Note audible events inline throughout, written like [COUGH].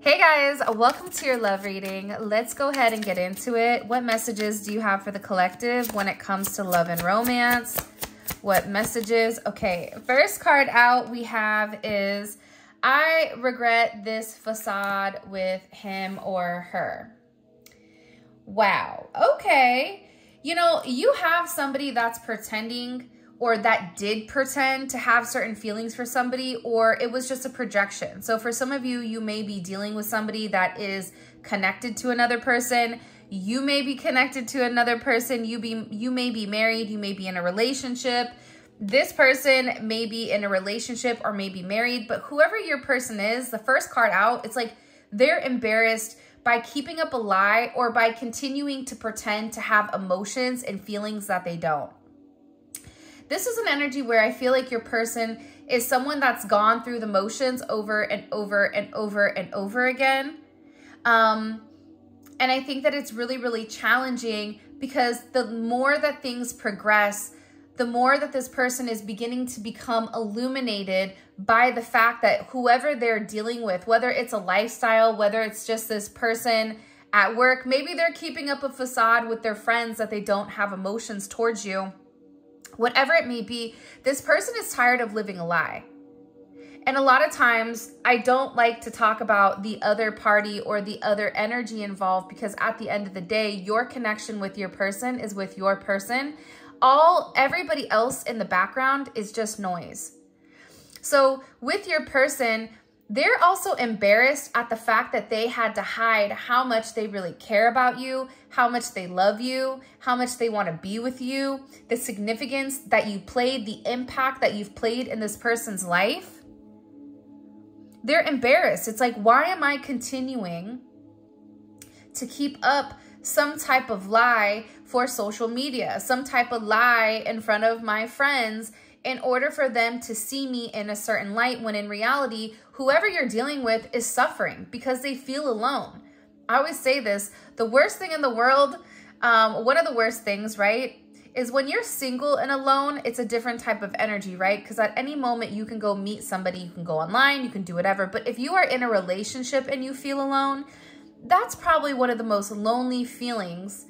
Hey guys, welcome to your love reading. Let's go ahead and get into it. What messages do you have for the collective when it comes to love and romance? What messages? Okay, first card out we have is I regret this facade with him or her. Wow. Okay. You know, you have somebody that's pretending or that did pretend to have certain feelings for somebody or it was just a projection. So for some of you, you may be dealing with somebody that is connected to another person. You may be connected to another person. You be you may be married, you may be in a relationship. This person may be in a relationship or may be married, but whoever your person is, the first card out, it's like they're embarrassed by keeping up a lie or by continuing to pretend to have emotions and feelings that they don't. This is an energy where I feel like your person is someone that's gone through the motions over and over and over and over again. Um, and I think that it's really, really challenging because the more that things progress, the more that this person is beginning to become illuminated by the fact that whoever they're dealing with, whether it's a lifestyle, whether it's just this person at work, maybe they're keeping up a facade with their friends that they don't have emotions towards you whatever it may be, this person is tired of living a lie. And a lot of times, I don't like to talk about the other party or the other energy involved because at the end of the day, your connection with your person is with your person. All everybody else in the background is just noise. So with your person, they're also embarrassed at the fact that they had to hide how much they really care about you, how much they love you, how much they want to be with you, the significance that you played, the impact that you've played in this person's life. They're embarrassed. It's like, why am I continuing to keep up some type of lie for social media, some type of lie in front of my friends in order for them to see me in a certain light when in reality, whoever you're dealing with is suffering because they feel alone. I always say this, the worst thing in the world, um, one of the worst things, right, is when you're single and alone, it's a different type of energy, right? Because at any moment you can go meet somebody, you can go online, you can do whatever. But if you are in a relationship and you feel alone, that's probably one of the most lonely feelings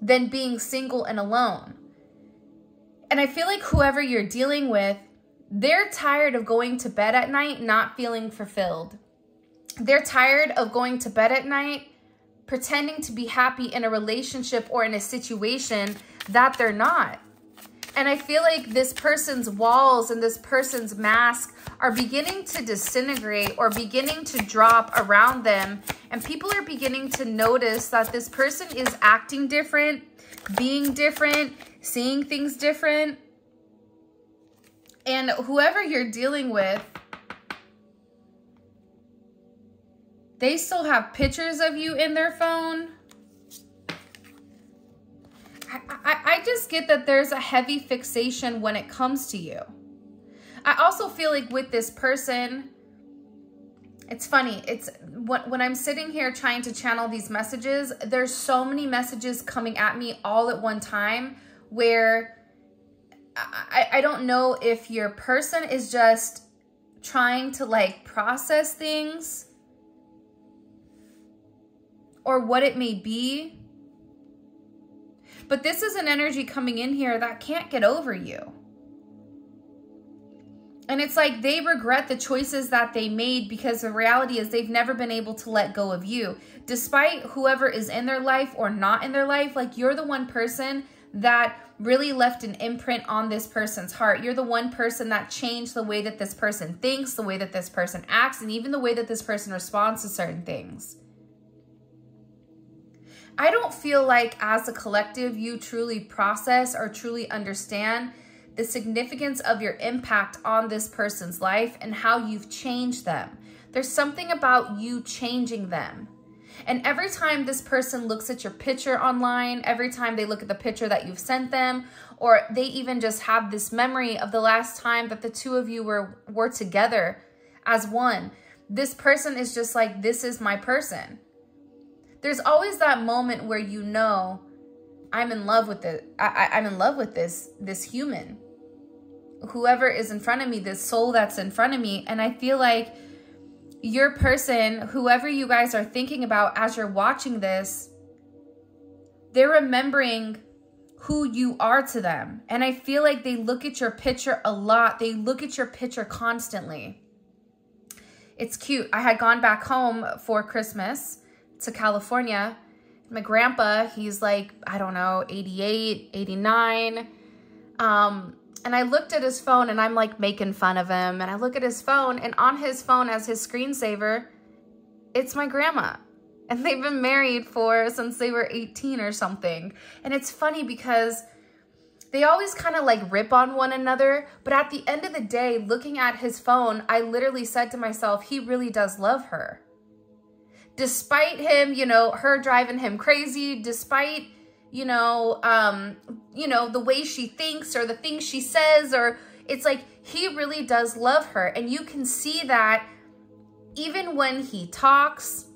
than being single and alone. And I feel like whoever you're dealing with, they're tired of going to bed at night not feeling fulfilled. They're tired of going to bed at night pretending to be happy in a relationship or in a situation that they're not. And I feel like this person's walls and this person's mask are beginning to disintegrate or beginning to drop around them. And people are beginning to notice that this person is acting different, being different, seeing things different. And whoever you're dealing with, they still have pictures of you in their phone. I, I, I just get that there's a heavy fixation when it comes to you. I also feel like with this person, it's funny. It's when, when I'm sitting here trying to channel these messages, there's so many messages coming at me all at one time where I, I don't know if your person is just trying to like process things or what it may be. But this is an energy coming in here that can't get over you. And it's like they regret the choices that they made because the reality is they've never been able to let go of you. Despite whoever is in their life or not in their life, like you're the one person that really left an imprint on this person's heart. You're the one person that changed the way that this person thinks, the way that this person acts, and even the way that this person responds to certain things. I don't feel like as a collective you truly process or truly understand the significance of your impact on this person's life and how you've changed them. There's something about you changing them. And every time this person looks at your picture online, every time they look at the picture that you've sent them, or they even just have this memory of the last time that the two of you were, were together as one, this person is just like, this is my person. There's always that moment where you know, I'm in love with it. I, I'm in love with this, this human. Whoever is in front of me, this soul that's in front of me. And I feel like your person, whoever you guys are thinking about as you're watching this, they're remembering who you are to them. And I feel like they look at your picture a lot. They look at your picture constantly. It's cute. I had gone back home for Christmas to California. My grandpa, he's like, I don't know, 88, 89. Um, and I looked at his phone and I'm like making fun of him. And I look at his phone and on his phone as his screensaver, it's my grandma. And [LAUGHS] they've been married for since they were 18 or something. And it's funny because they always kind of like rip on one another. But at the end of the day, looking at his phone, I literally said to myself, he really does love her. Despite him, you know, her driving him crazy, despite you know, um, you know, the way she thinks or the things she says, or it's like he really does love her. And you can see that even when he talks,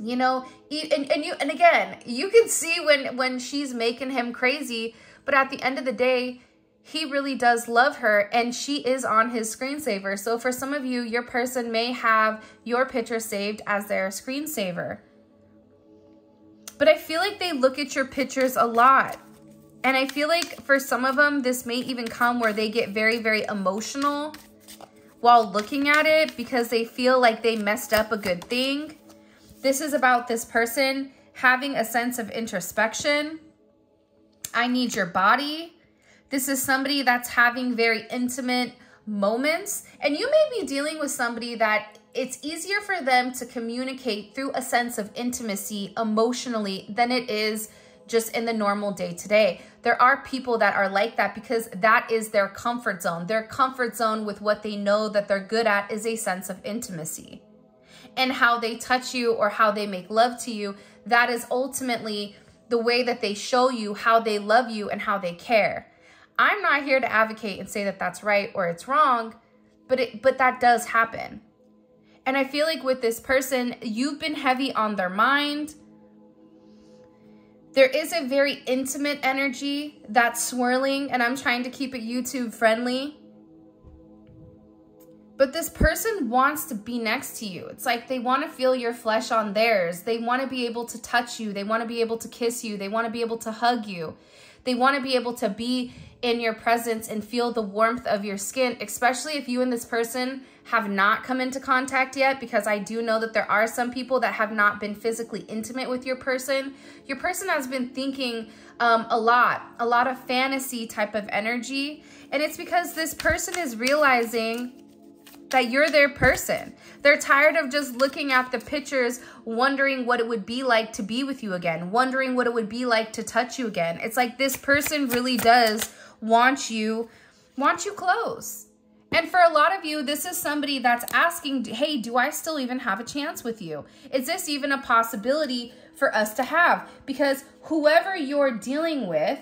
you know, and, and you, and again, you can see when, when she's making him crazy, but at the end of the day, he really does love her and she is on his screensaver. So for some of you, your person may have your picture saved as their screensaver. But I feel like they look at your pictures a lot. And I feel like for some of them, this may even come where they get very, very emotional while looking at it because they feel like they messed up a good thing. This is about this person having a sense of introspection. I need your body. This is somebody that's having very intimate moments. And you may be dealing with somebody that it's easier for them to communicate through a sense of intimacy emotionally than it is just in the normal day to day. There are people that are like that because that is their comfort zone. Their comfort zone with what they know that they're good at is a sense of intimacy. And how they touch you or how they make love to you, that is ultimately the way that they show you how they love you and how they care. I'm not here to advocate and say that that's right or it's wrong, but it but that does happen. And I feel like with this person, you've been heavy on their mind. There is a very intimate energy that's swirling, and I'm trying to keep it YouTube friendly. But this person wants to be next to you. It's like they want to feel your flesh on theirs. They want to be able to touch you. They want to be able to kiss you. They want to be able to hug you. They want to be able to be in your presence and feel the warmth of your skin, especially if you and this person have not come into contact yet, because I do know that there are some people that have not been physically intimate with your person. Your person has been thinking um, a lot, a lot of fantasy type of energy. And it's because this person is realizing that you're their person. They're tired of just looking at the pictures, wondering what it would be like to be with you again, wondering what it would be like to touch you again. It's like this person really does want you, want you close. And for a lot of you, this is somebody that's asking, hey, do I still even have a chance with you? Is this even a possibility for us to have? Because whoever you're dealing with,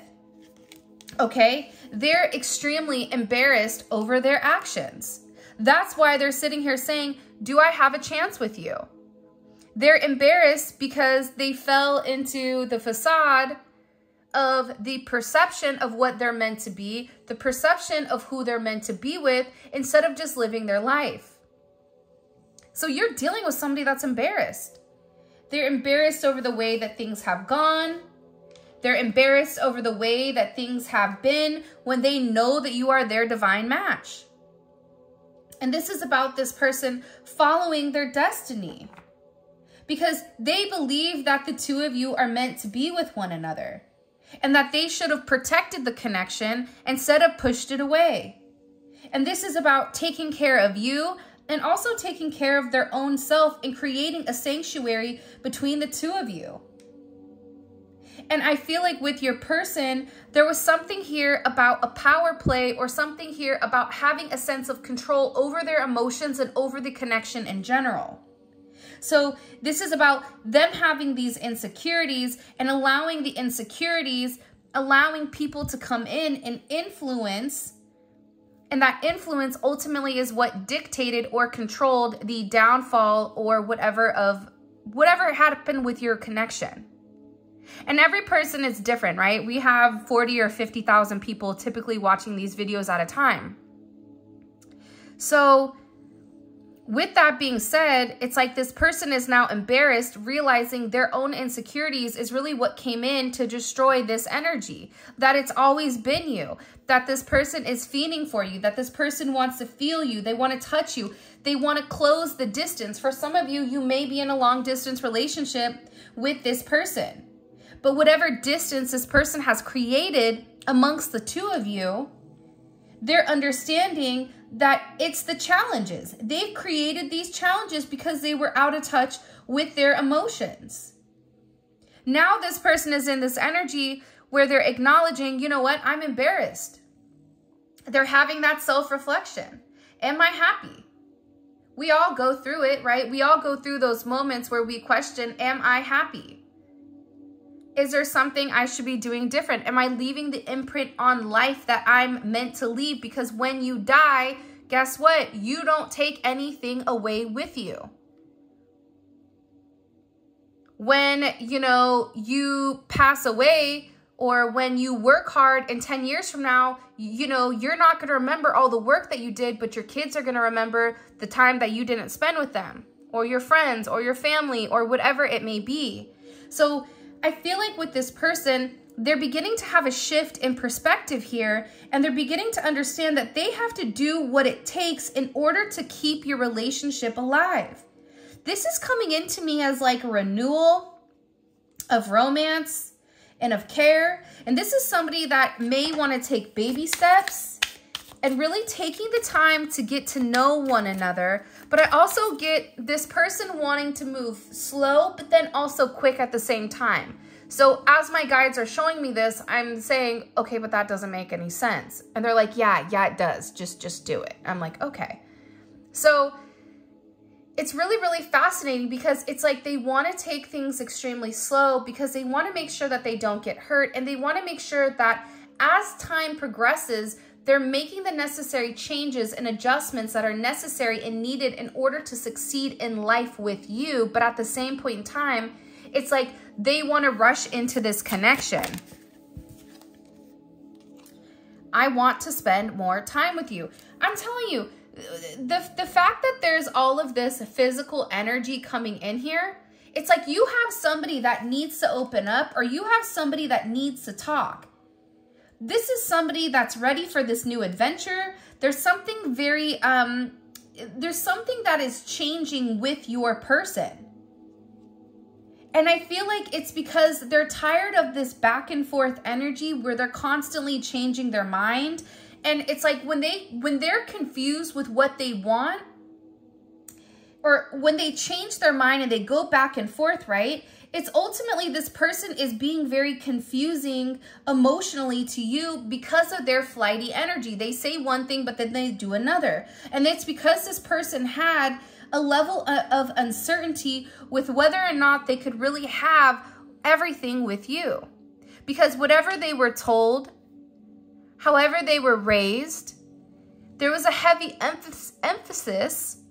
okay, they're extremely embarrassed over their actions. That's why they're sitting here saying, do I have a chance with you? They're embarrassed because they fell into the facade of the perception of what they're meant to be, the perception of who they're meant to be with, instead of just living their life. So you're dealing with somebody that's embarrassed. They're embarrassed over the way that things have gone. They're embarrassed over the way that things have been when they know that you are their divine match. And this is about this person following their destiny because they believe that the two of you are meant to be with one another and that they should have protected the connection instead of pushed it away. And this is about taking care of you and also taking care of their own self and creating a sanctuary between the two of you. And I feel like with your person, there was something here about a power play or something here about having a sense of control over their emotions and over the connection in general. So this is about them having these insecurities and allowing the insecurities, allowing people to come in and influence and that influence ultimately is what dictated or controlled the downfall or whatever of whatever happened with your connection. And every person is different, right? We have 40 or 50,000 people typically watching these videos at a time. So with that being said, it's like this person is now embarrassed, realizing their own insecurities is really what came in to destroy this energy. That it's always been you, that this person is fiending for you, that this person wants to feel you, they want to touch you, they want to close the distance. For some of you, you may be in a long distance relationship with this person. But whatever distance this person has created amongst the two of you, they're understanding that it's the challenges. They've created these challenges because they were out of touch with their emotions. Now this person is in this energy where they're acknowledging, you know what, I'm embarrassed. They're having that self-reflection. Am I happy? We all go through it, right? We all go through those moments where we question, am I happy? Is there something I should be doing different? Am I leaving the imprint on life that I'm meant to leave? Because when you die, guess what? You don't take anything away with you. When, you know, you pass away or when you work hard and 10 years from now, you know, you're not going to remember all the work that you did, but your kids are going to remember the time that you didn't spend with them or your friends or your family or whatever it may be. So I feel like with this person, they're beginning to have a shift in perspective here and they're beginning to understand that they have to do what it takes in order to keep your relationship alive. This is coming into me as like a renewal of romance and of care. And this is somebody that may want to take baby steps and really taking the time to get to know one another. But I also get this person wanting to move slow, but then also quick at the same time. So as my guides are showing me this, I'm saying, okay, but that doesn't make any sense. And they're like, yeah, yeah, it does. Just, just do it. I'm like, okay. So it's really, really fascinating because it's like they want to take things extremely slow because they want to make sure that they don't get hurt and they want to make sure that as time progresses, they're making the necessary changes and adjustments that are necessary and needed in order to succeed in life with you. But at the same point in time, it's like they want to rush into this connection. I want to spend more time with you. I'm telling you, the, the fact that there's all of this physical energy coming in here, it's like you have somebody that needs to open up or you have somebody that needs to talk. This is somebody that's ready for this new adventure. There's something very, um, there's something that is changing with your person. And I feel like it's because they're tired of this back and forth energy where they're constantly changing their mind. And it's like when they when they're confused with what they want or when they change their mind and they go back and forth, right? It's ultimately this person is being very confusing emotionally to you because of their flighty energy. They say one thing, but then they do another. And it's because this person had a level of uncertainty with whether or not they could really have everything with you. Because whatever they were told, however they were raised, there was a heavy emphasis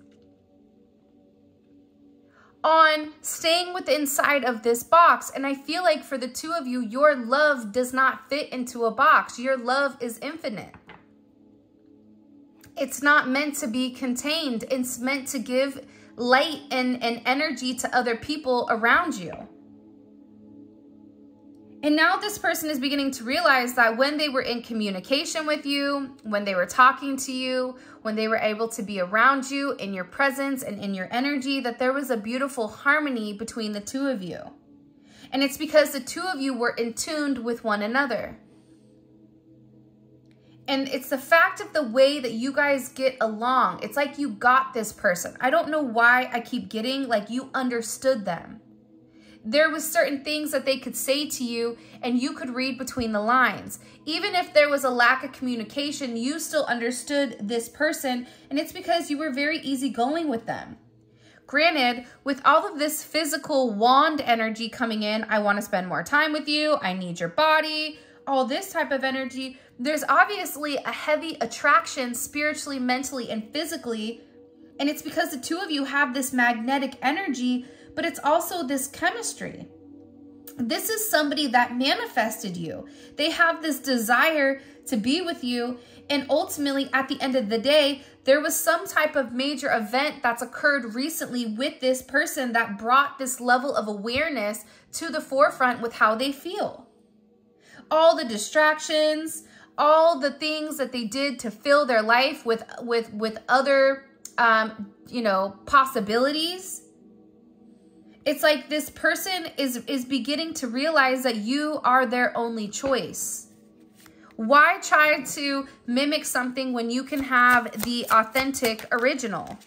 on staying with inside of this box. And I feel like for the two of you, your love does not fit into a box. Your love is infinite. It's not meant to be contained. It's meant to give light and, and energy to other people around you. And now this person is beginning to realize that when they were in communication with you, when they were talking to you, when they were able to be around you in your presence and in your energy, that there was a beautiful harmony between the two of you. And it's because the two of you were in tuned with one another. And it's the fact of the way that you guys get along. It's like you got this person. I don't know why I keep getting like you understood them. There was certain things that they could say to you and you could read between the lines. Even if there was a lack of communication, you still understood this person and it's because you were very easygoing with them. Granted, with all of this physical wand energy coming in, I want to spend more time with you, I need your body, all this type of energy, there's obviously a heavy attraction spiritually, mentally, and physically. And it's because the two of you have this magnetic energy, but it's also this chemistry. This is somebody that manifested you. They have this desire to be with you And ultimately, at the end of the day, there was some type of major event that's occurred recently with this person that brought this level of awareness to the forefront with how they feel. All the distractions, all the things that they did to fill their life with with with other um, you know, possibilities. It's like this person is is beginning to realize that you are their only choice. Why try to mimic something when you can have the authentic original?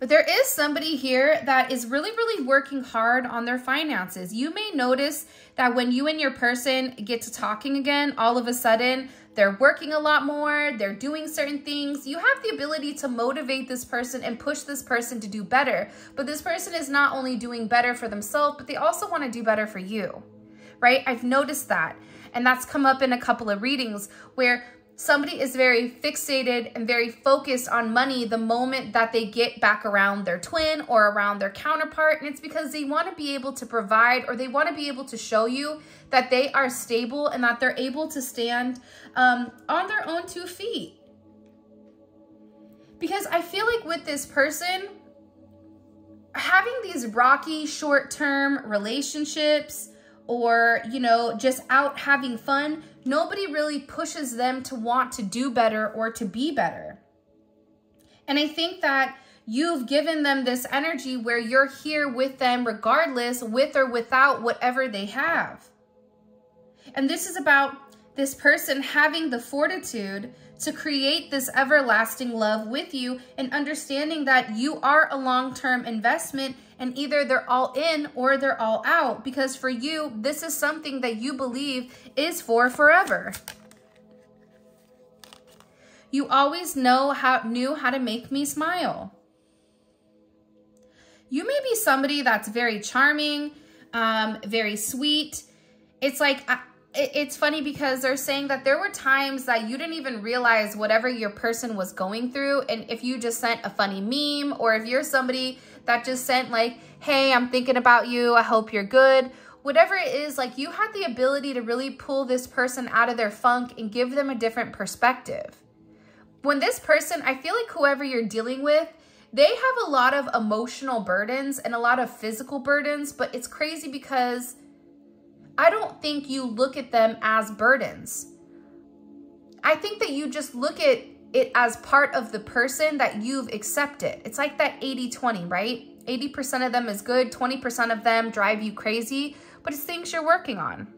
But there is somebody here that is really, really working hard on their finances. You may notice that when you and your person get to talking again, all of a sudden they're working a lot more, they're doing certain things. You have the ability to motivate this person and push this person to do better. But this person is not only doing better for themselves, but they also want to do better for you, right? I've noticed that. And that's come up in a couple of readings where somebody is very fixated and very focused on money the moment that they get back around their twin or around their counterpart. And it's because they want to be able to provide or they want to be able to show you that they are stable and that they're able to stand um, on their own two feet. Because I feel like with this person, having these rocky short-term relationships, or, you know, just out having fun, nobody really pushes them to want to do better or to be better. And I think that you've given them this energy where you're here with them regardless, with or without whatever they have. And this is about this person having the fortitude to create this everlasting love with you and understanding that you are a long-term investment and either they're all in or they're all out because for you, this is something that you believe is for forever. You always know how knew how to make me smile. You may be somebody that's very charming, um, very sweet. It's like, it's funny because they're saying that there were times that you didn't even realize whatever your person was going through. And if you just sent a funny meme or if you're somebody that just sent like, hey, I'm thinking about you. I hope you're good. Whatever it is, like you had the ability to really pull this person out of their funk and give them a different perspective. When this person, I feel like whoever you're dealing with, they have a lot of emotional burdens and a lot of physical burdens, but it's crazy because I don't think you look at them as burdens. I think that you just look at it as part of the person that you've accepted. It's like that 80-20, right? 80% of them is good, 20% of them drive you crazy, but it's things you're working on.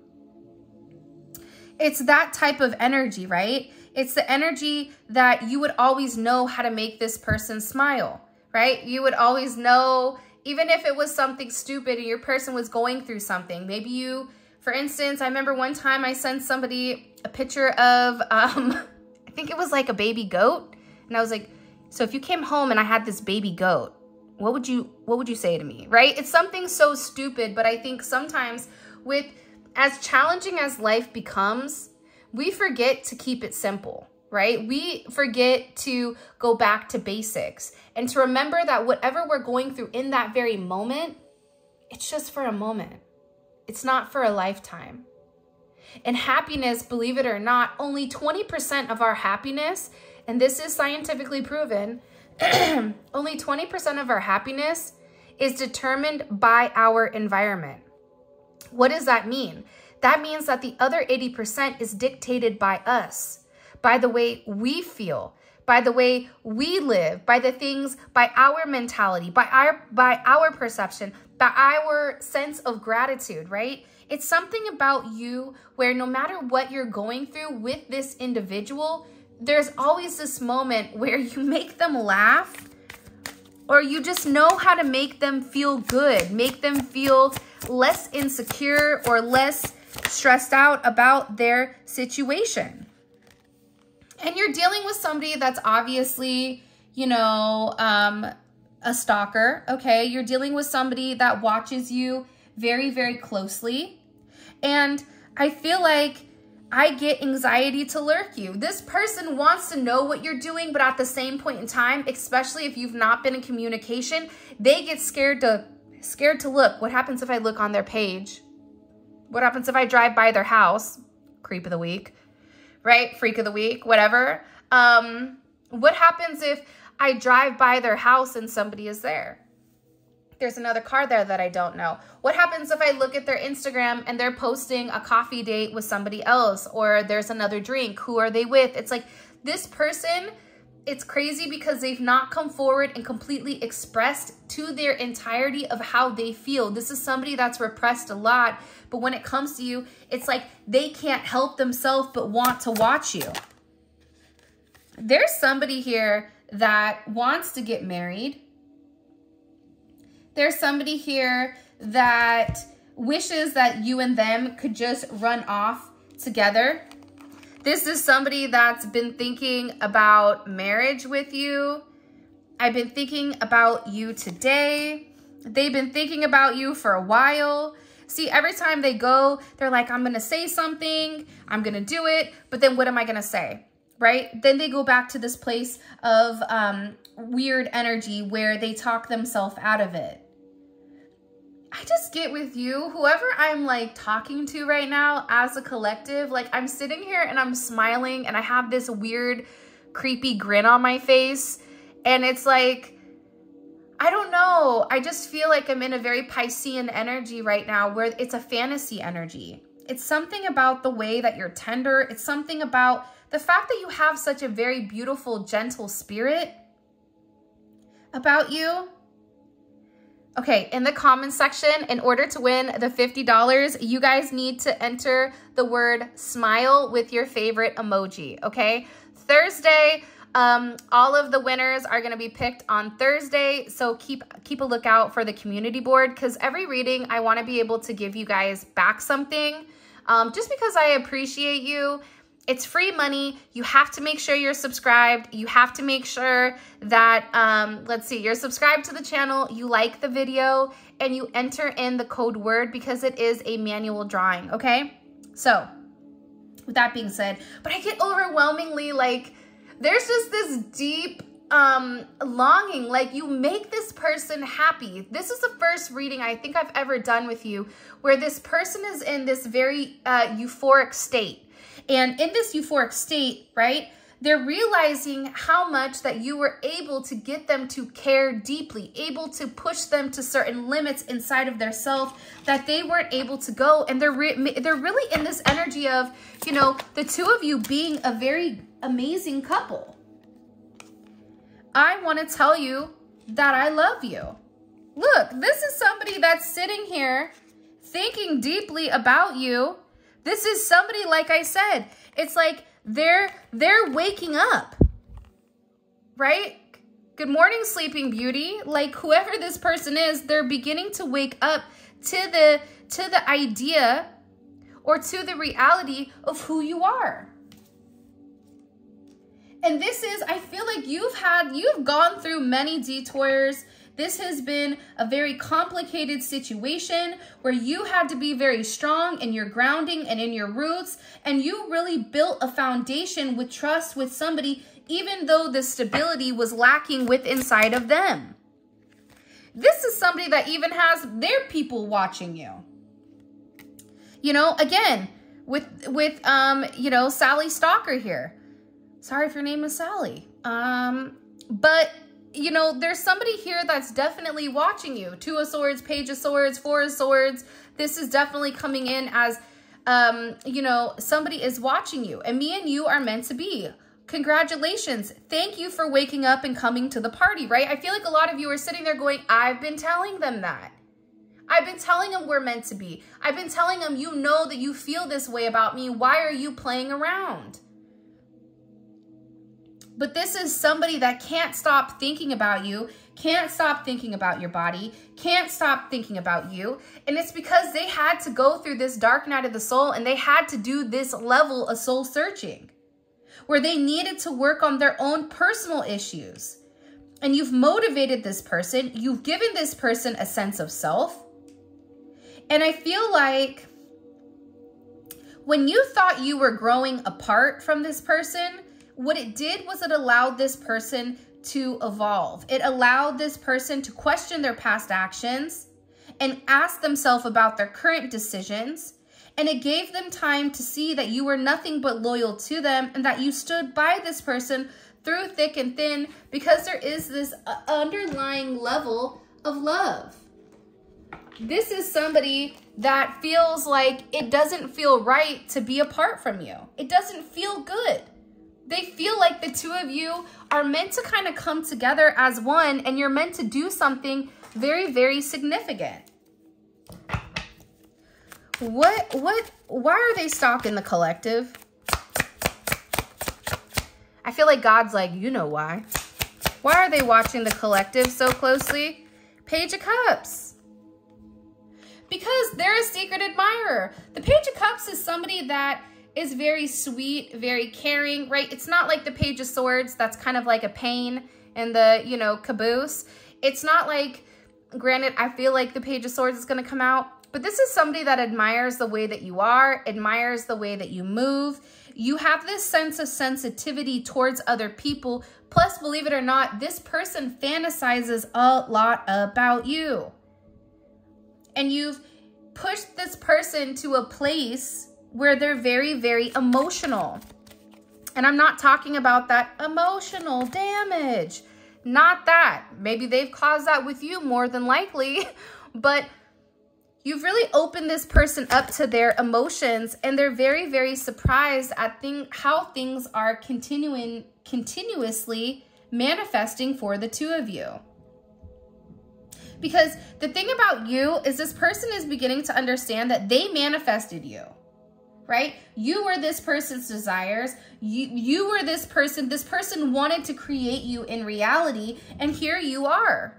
It's that type of energy, right? It's the energy that you would always know how to make this person smile, right? You would always know, even if it was something stupid and your person was going through something, maybe you for instance, I remember one time I sent somebody a picture of, um, [LAUGHS] I think it was like a baby goat. And I was like, so if you came home and I had this baby goat, what would you, what would you say to me? Right? It's something so stupid, but I think sometimes with as challenging as life becomes, we forget to keep it simple right? We forget to go back to basics and to remember that whatever we're going through in that very moment, it's just for a moment. It's not for a lifetime. And happiness, believe it or not, only 20% of our happiness, and this is scientifically proven, [CLEARS THROAT] only 20% of our happiness is determined by our environment. What does that mean? That means that the other 80% is dictated by us, by the way we feel, by the way we live, by the things, by our mentality, by our by our perception, by our sense of gratitude, right? It's something about you where no matter what you're going through with this individual, there's always this moment [LAUGHS] where you make them laugh or you just know how to make them feel good, make them feel less insecure or less stressed out about their situation. And you're dealing with somebody that's obviously, you know, um, a stalker, okay? You're dealing with somebody that watches you very, very closely. And I feel like I get anxiety to lurk you. This person wants to know what you're doing, but at the same point in time, especially if you've not been in communication, they get scared to scared to look. What happens if I look on their page? What happens if I drive by their house? Creep of the week right? Freak of the week, whatever. Um, what happens if I drive by their house and somebody is there? There's another car there that I don't know. What happens if I look at their Instagram and they're posting a coffee date with somebody else or there's another drink? Who are they with? It's like this person, it's crazy because they've not come forward and completely expressed to their entirety of how they feel. This is somebody that's repressed a lot, but when it comes to you, it's like they can't help themselves but want to watch you. There's somebody here that wants to get married there's somebody here that wishes that you and them could just run off together. This is somebody that's been thinking about marriage with you. I've been thinking about you today. They've been thinking about you for a while. See, every time they go, they're like, I'm going to say something. I'm going to do it. But then what am I going to say? Right? Then they go back to this place of um, weird energy where they talk themselves out of it. I just get with you, whoever I'm like talking to right now as a collective, like I'm sitting here and I'm smiling and I have this weird, creepy grin on my face. And it's like, I don't know. I just feel like I'm in a very Piscean energy right now where it's a fantasy energy. It's something about the way that you're tender. It's something about the fact that you have such a very beautiful, gentle spirit about you Okay, in the comments section, in order to win the $50, you guys need to enter the word smile with your favorite emoji, okay? Thursday, um, all of the winners are to be picked on Thursday, so keep keep a lookout for the community board because every reading I want to be able to give you guys back something um, just because I appreciate you it's free money. You have to make sure you're subscribed. You have to make sure that, um, let's see, you're subscribed to the channel, you like the video, and you enter in the code word because it is a manual drawing, okay? So, with that being said, but I get overwhelmingly like, there's just this deep um longing like you make this person happy this is the first reading i think i've ever done with you where this person is in this very uh euphoric state and in this euphoric state, right, they're realizing how much that you were able to get them to care deeply, able to push them to certain limits inside of their self that they weren't able to go. And they're, re they're really in this energy of, you know, the two of you being a very amazing couple. I want to tell you that I love you. Look, this is somebody that's sitting here thinking deeply about you this is somebody, like I said, it's like they're they're waking up. Right? Good morning, Sleeping Beauty. Like whoever this person is, they're beginning to wake up to the to the idea or to the reality of who you are. And this is, I feel like you've had, you've gone through many detours this has been a very complicated situation where you had to be very strong in your grounding and in your roots, and you really built a foundation with trust with somebody, even though the stability was lacking with inside of them. This is somebody that even has their people watching you. You know, again, with, with um, you know, Sally Stalker here. Sorry if your name is Sally. Um, but you know, there's somebody here that's definitely watching you. Two of Swords, Page of Swords, Four of Swords. This is definitely coming in as, um, you know, somebody is watching you. And me and you are meant to be. Congratulations. Thank you for waking up and coming to the party, right? I feel like a lot of you are sitting there going, I've been telling them that. I've been telling them we're meant to be. I've been telling them, you know that you feel this way about me. Why are you playing around? But this is somebody that can't stop thinking about you, can't stop thinking about your body, can't stop thinking about you. And it's because they had to go through this dark night of the soul and they had to do this level of soul searching where they needed to work on their own personal issues. And you've motivated this person, you've given this person a sense of self. And I feel like when you thought you were growing apart from this person, what it did was it allowed this person to evolve. It allowed this person to question their past actions and ask themselves about their current decisions And it gave them time to see that you were nothing but loyal to them and that you stood by this person through thick and thin because there is this uh, underlying level of love. This is somebody that feels like it doesn't feel right to be apart from you. It doesn't feel good. They feel like the two of you are meant to kind of come together as one and you're meant to do something very, very significant. What, what, why are they stalking the collective? I feel like God's like, you know why. Why are they watching the collective so closely? Page of Cups. Because they're a secret admirer. The Page of Cups is somebody that is very sweet, very caring, right? It's not like the Page of Swords that's kind of like a pain in the, you know, caboose. It's not like, granted, I feel like the Page of Swords is going to come out, but this is somebody that admires the way that you are, admires the way that you move. You have this sense of sensitivity towards other people. Plus, believe it or not, this person fantasizes a lot about you. And you've pushed this person to a place where they're very, very emotional. And I'm not talking about that emotional damage. Not that. Maybe they've caused that with you more than likely, [LAUGHS] but You've really opened this person up to their emotions and they're very, very surprised at thing, how things are continuing, continuously manifesting for the two of you. Because the thing about you is this person is beginning to understand that they manifested you, right? You were this person's desires. You, you were this person. This person wanted to create you in reality. And here you are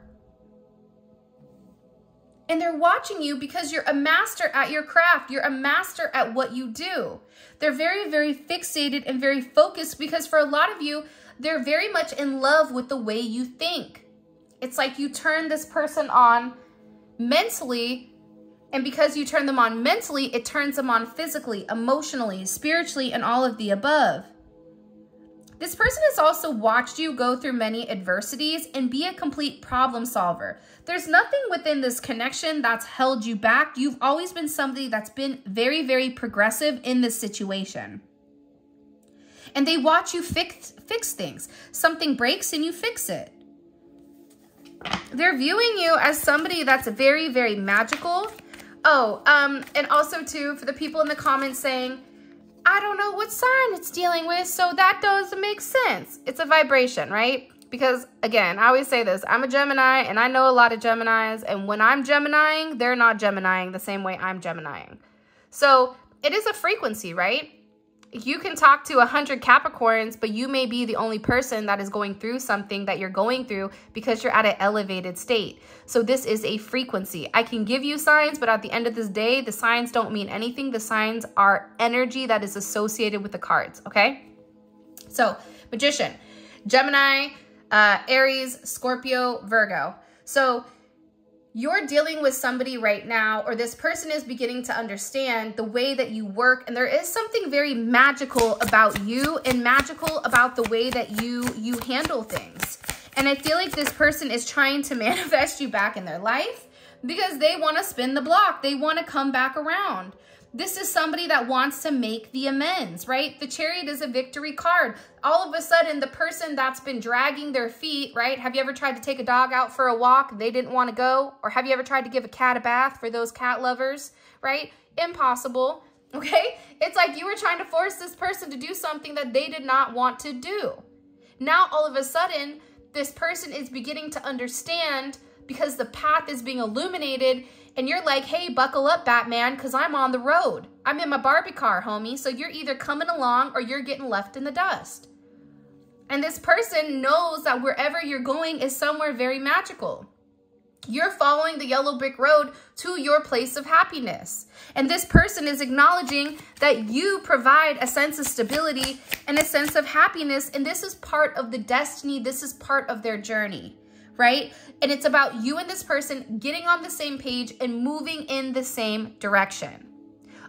and they're watching you because you're a master at your craft. You're a master at what you do. They're very, very fixated and very focused because for a lot of you, they're very much in love with the way you think. It's like you turn this person on mentally, and because you turn them on mentally, it turns them on physically, emotionally, spiritually, and all of the above. This person has also watched you go through many adversities and be a complete problem solver. There's nothing within this connection that's held you back. You've always been somebody that's been very, very progressive in this situation. And they watch you fix, fix things. Something breaks and you fix it. They're viewing you as somebody that's very, very magical. Oh, um, and also too, for the people in the comments saying, I don't know what sign it's dealing with, so that doesn't make sense. It's a vibration, right? Because again, I always say this, I'm a Gemini and I know a lot of Geminis and when I'm Geminiing, they're not Geminiing the same way I'm Geminiing. So it is a frequency, right? You can talk to a hundred Capricorns, but you may be the only person that is going through something that you're going through because you're at an elevated state. So this is a frequency. I can give you signs, but at the end of this day, the signs don't mean anything. The signs are energy that is associated with the cards, okay? So Magician, Gemini, uh, Aries, Scorpio, Virgo. So you're dealing with somebody right now, or this person is beginning to understand the way that you work. And there is something very magical about you and magical about the way that you, you handle things. And I feel like this person is trying to [LAUGHS] manifest you back in their life because they want to spin the block. They want to come back around. This is somebody that wants to make the amends, right? The chariot is a victory card. All of a sudden, the person that's been dragging their feet, right? Have you ever tried to take a dog out for a walk? They didn't want to go. Or have you ever tried to give a cat a bath for those cat lovers, right? Impossible, [LAUGHS] okay? It's like you were trying to force this person to do something that they did not want to do. Now, all of a sudden, this person is beginning to understand because the path is being illuminated and you're like, hey, buckle up, Batman, because I'm on the road. I'm in my Barbie car, homie. So you're either coming along or you're getting left in the dust. And this person knows that wherever you're going is somewhere very magical. You're following the yellow brick road to your place of happiness. And this person is acknowledging that you provide a sense of stability and a sense of happiness. And this is part of the destiny. This is part of their journey right? And it's about you and this person getting on the same page and moving in the same direction.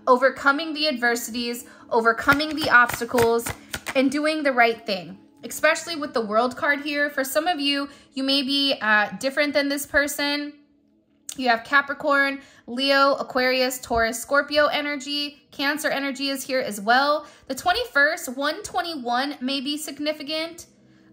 Overcoming the adversities, overcoming the obstacles, and doing the right thing. Especially with the world card here. For some of you, you may be uh, different than this person. You have Capricorn, Leo, Aquarius, Taurus, Scorpio energy. Cancer energy is here as well. The 21st, 121 may be significant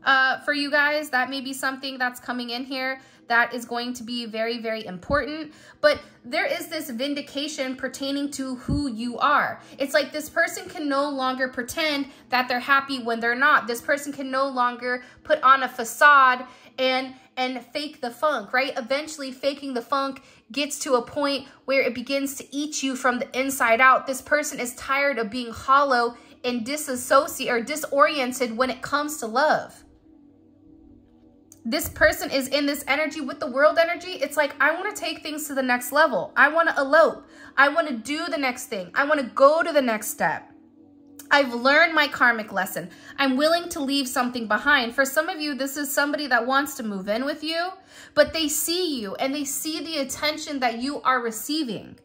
uh, for you guys. That may be something that's coming in here that is going to be very, very important. But there is this vindication pertaining to who you are. It's like this person can no longer pretend that they're happy when they're not. This person can no longer put on a facade and and fake the funk, right? Eventually faking the funk gets to a point where it begins to eat you from the inside out. This person is tired of being hollow and disassociate or disoriented when it comes to love this person is in this energy with the world energy, it's like, I want to take things to the next level. I want to elope. I want to do the next thing. I want to go to the next step. I've learned my karmic lesson. I'm willing to leave something behind. For some of you, this is somebody that wants to move in with you, but they see you and they see the attention that you are receiving.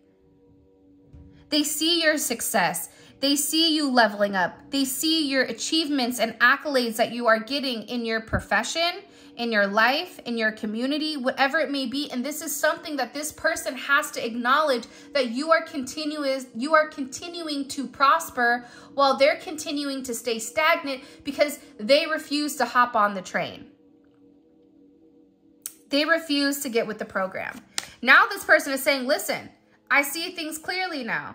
They see your success. They see you leveling up. They see your achievements and accolades that you are getting in your profession in your life, in your community, whatever it may be. And this is something that this person has to acknowledge that you are continuous, you are continuing to prosper while they're continuing to stay stagnant because they refuse to hop on the train. They refuse to get with the program. Now this person is saying, listen, I see things clearly now.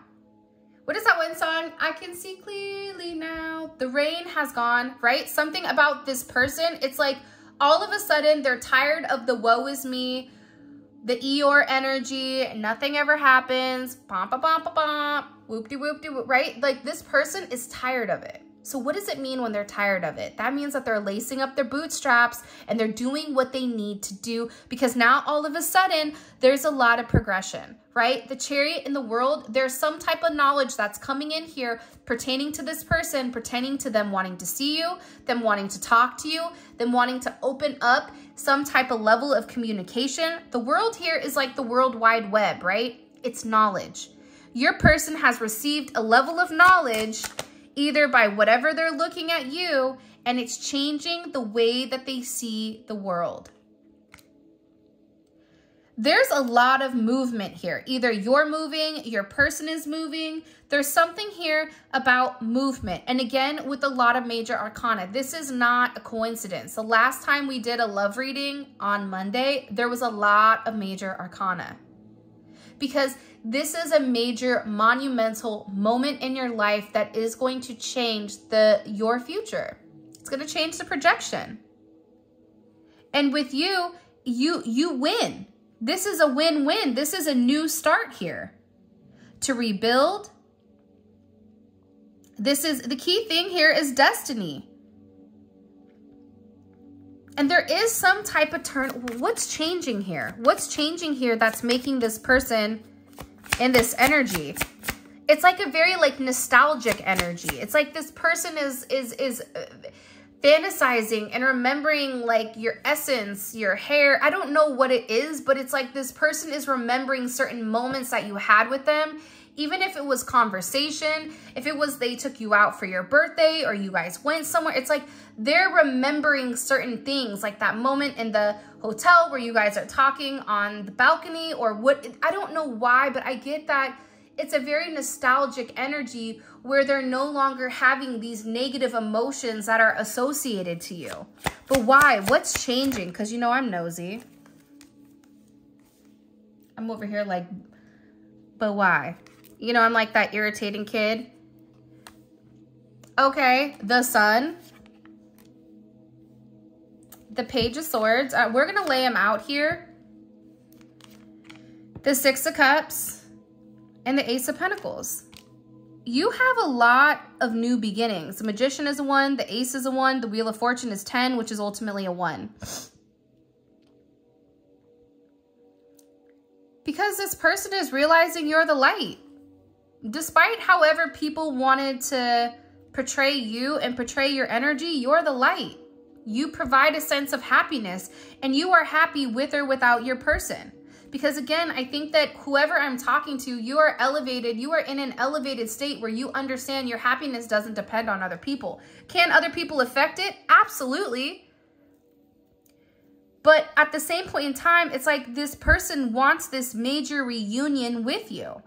What is that one song? I can see clearly now. The rain has gone, right? Something about this person, it's like, all of a sudden they're tired of the woe is me, the Eeyore energy, nothing ever happens, bum, bum, bum, bum, bum, whoop de whoop de right? Like this person is tired of it. So what does it mean when they're tired of it? That means that they're lacing up their bootstraps and they're doing what they need to do because now all of a sudden there's a lot of progression, right? The chariot in the world, there's some type of knowledge that's coming in here pertaining to this person, pertaining to them wanting to see you, them wanting to talk to you, them wanting to open up some type of level of communication. The world here is like the world wide web, right? It's knowledge. Your person has received a level of knowledge either by whatever they're looking at you, and it's changing the way that they see the world. There's a lot of movement here. Either you're moving, your person is moving. There's something here about movement. And again, with a lot of major arcana, this is not a coincidence. The last time we did a love reading on Monday, there was a lot of major arcana because this is a major monumental moment in your life that is going to change the your future. It's going to change the projection. And with you, you you win. This is a win-win. This is a new start here. To rebuild. This is the key thing here is destiny. And there is some type of turn. What's changing here? What's changing here that's making this person in this energy. It's like a very like nostalgic energy. It's like this person is is is uh, fantasizing and remembering like your essence, your hair. I don't know what it is, but it's like this person is remembering certain moments that you had with them even if it was conversation, if it was they took you out for your birthday or you guys went somewhere, it's like they're remembering certain things, like that moment in the hotel where you guys are talking on the balcony or what, I don't know why, but I get that it's a very nostalgic energy where they're no longer having these negative emotions that are associated to you. But why? What's changing? Because you know I'm nosy. I'm over here like, but why? You know, I'm like that irritating kid. Okay, the sun. The page of swords. Uh, we're going to lay them out here. The six of cups and the ace of pentacles. You have a lot of new beginnings. The magician is a one. The ace is a one. The wheel of fortune is 10, which is ultimately a one. Because this person is realizing you're the light despite however people wanted to portray you and portray your energy, you're the light. You provide a sense of happiness and you are happy with or without your person. Because again, I think that whoever I'm talking to, you are elevated. You are in an elevated state where you understand your happiness doesn't depend on other people. Can other people affect it? Absolutely. But at the same point in time, it's like this person wants this major reunion with you.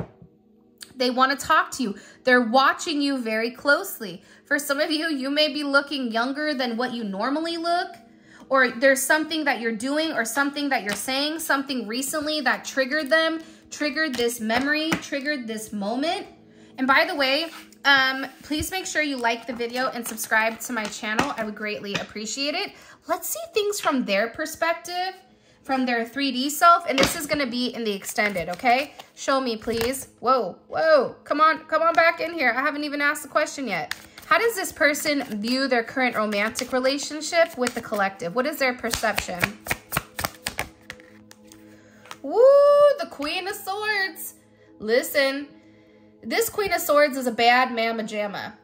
They want to talk to you. They're watching you very closely. For some of you, you may be looking younger than what you normally look or there's something that you're doing or something that you're saying, something recently that triggered them, triggered this memory, triggered this moment. And by the way, um, please make sure you like the video and subscribe to my channel. I would greatly appreciate it. Let's see things from their perspective, from their 3D self. And this is going to be in the extended, okay? Show me, please. Whoa, whoa. Come on, come on back in here. I haven't even asked the question yet. How does this person view their current romantic relationship with the collective? What is their perception? Woo, the Queen of Swords. Listen, this Queen of Swords is a bad mamma jamma,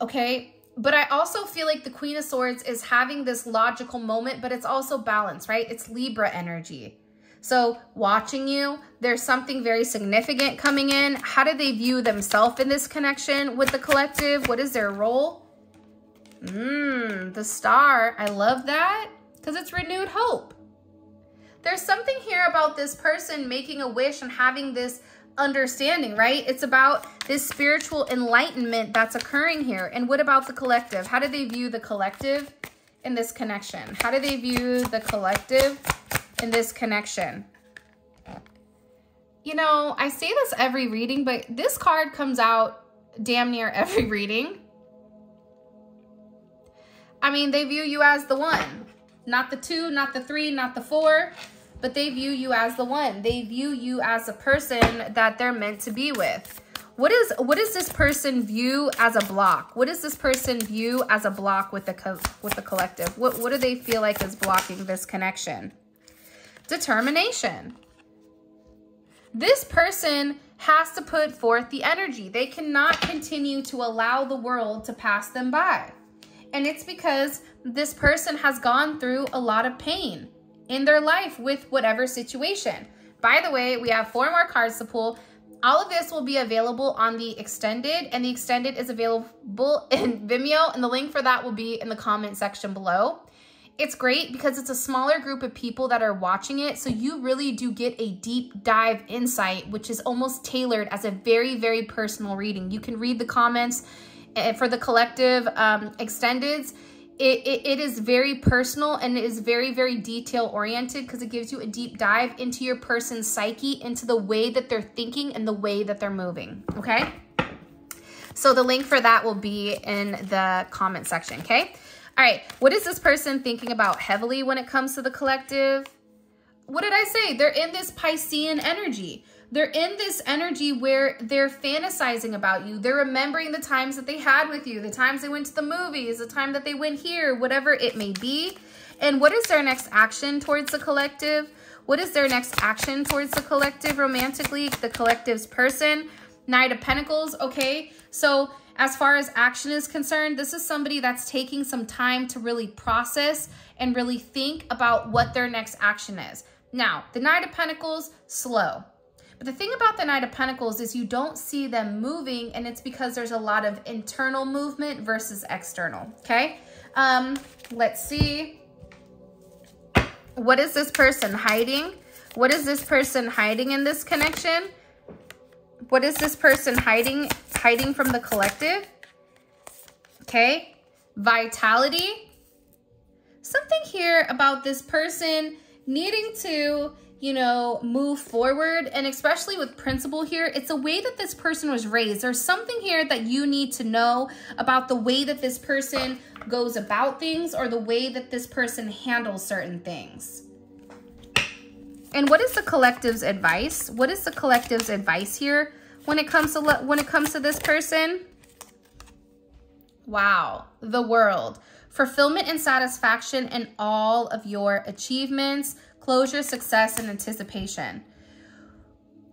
okay? But I also feel like the Queen of Swords is having this logical moment, but it's also balance, right? It's Libra energy. So watching you, there's something very significant coming in. How do they view themselves in this connection with the collective? What is their role? Mmm, the star. I love that because it's renewed hope. There's something here about this person making a wish and having this understanding, right? It's about this spiritual enlightenment that's occurring here. And what about the collective? How do they view the collective in this connection? How do they view the collective in this connection. You know, I say this every reading, but this card comes out damn near every [LAUGHS] reading. I mean, they view you as the one. Not the two, not the three, not the four, but they view you as the one. They view you as a person that they're meant to be with. What is what does this person view as a block? What does this person view as a block with the with the collective? What what do they feel like is blocking this connection? determination. This person has to put forth the energy. They cannot continue to allow the world to pass them by. And it's because this person has gone through a lot of pain in their life with whatever situation. By the way, we have four more cards to pull. All of this will be available on the extended, and the extended is available [LAUGHS] in Vimeo, and the link for that will be in the comment section below. It's great because it's a smaller group of people that are watching it. So you really do get a deep dive insight, which is almost tailored as a very, very personal reading. You can read the comments eh, for the collective um, extendeds. It, it, it is very personal and it is very, very detail oriented because it gives you a deep dive into your person's psyche, into the way that they're thinking and the way that they're moving. Okay. So the link for that will be in the comment section. Okay. All right, what is this person thinking about heavily when it comes to the collective? What did I say? They're in this Piscean energy. They're in this energy where they're fantasizing about you. They're remembering the times that they had with you, the times they went to the movies, the time that they went here, whatever it may be. And what is their next action towards the collective? What is their next action towards the collective romantically? The collective's person. Knight of Pentacles, okay? So as far as action is concerned, this is somebody that's taking some time to really process and really think about what their next action is. Now, the Knight of Pentacles, slow. But the thing about the Knight of Pentacles is you don't see them moving and it's because there's a lot of internal movement versus external, okay? Um, let's see. What is this person hiding? What is this person hiding in this connection? What is this person hiding hiding from the collective? Okay. Vitality. Something here about this person needing to, you know, move forward. And especially with principle here, it's a way that this person was raised. There's something here that you need to know about the way that this person goes about things or the way that this person handles certain things. And what is the collective's advice? What is the collective's advice here? when it comes to when it comes to this person? Wow, the world. Fulfillment and satisfaction in all of your achievements, closure, success, and anticipation.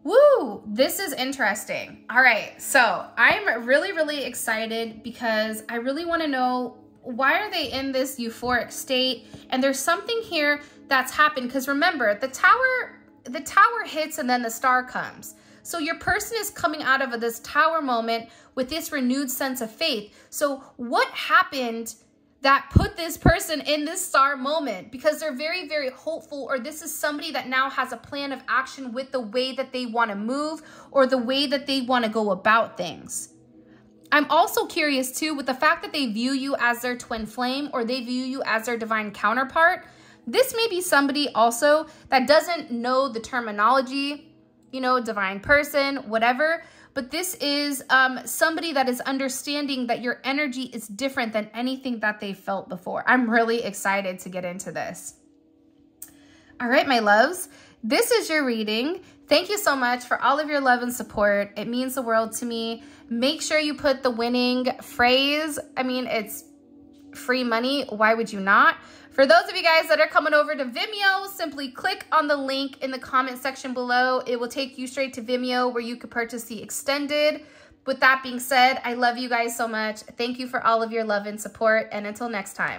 Woo, this is interesting. All right, so I'm really, really excited because I really want to know why are they in this euphoric state? And there's something here that's happened because remember, the tower, the tower hits and then the star comes. So your person is coming out of this tower moment with this renewed sense of faith. So what happened that put this person in this star moment because they're very, very hopeful, or this is somebody that now has a plan of action with the way that they want to move or the way that they want to go about things. I'm also curious too with the fact that they view you as their twin flame or they view you as their divine counterpart. This may be somebody also that doesn't know the terminology, you know, divine person, whatever, but this is um, somebody that is understanding that your energy is different than anything that they felt before. I'm really excited to get into this. All right, my loves, this is your reading. Thank you so much for all of your love and support. It means the world to me. Make sure you put the winning phrase. I mean, it's free money. Why would you not? For those of you guys that are coming over to Vimeo, simply click on the link in the comment section below. It will take you straight to Vimeo where you can purchase the extended. With that being said, I love you guys so much. Thank you for all of your love and support. And until next time.